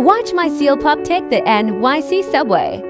Watch my seal pup take the NYC subway.